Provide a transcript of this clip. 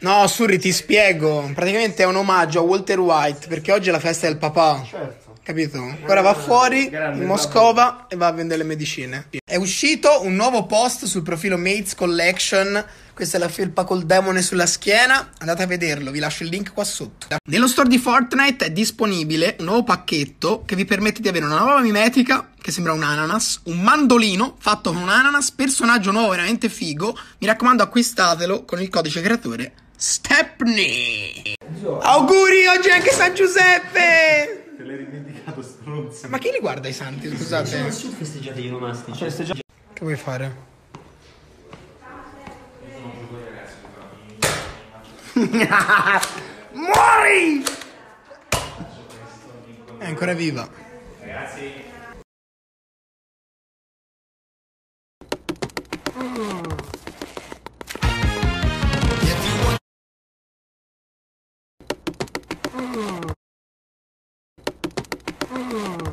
No, Surri, ti spiego. Praticamente è un omaggio a Walter White perché oggi è la festa del papà. Certo. Capito? Ora va fuori Grande, in Moscova e va a vendere le medicine. È uscito un nuovo post sul profilo Mates Collection. Questa è la felpa col demone sulla schiena. Andate a vederlo, vi lascio il link qua sotto. Nello store di Fortnite è disponibile un nuovo pacchetto che vi permette di avere una nuova mimetica che sembra un ananas, un mandolino fatto con un ananas, personaggio nuovo veramente figo. Mi raccomando, acquistatelo con il codice creatore Stepney. Auguri, oggi è anche San Giuseppe! Te l'hai rivendicato stronzo. Ma chi li guarda i santi? Scusate. Nessuno festeggiati i onomastici. Che vuoi fare? Muori! È ancora viva. Ragazzi. Mm. Mm.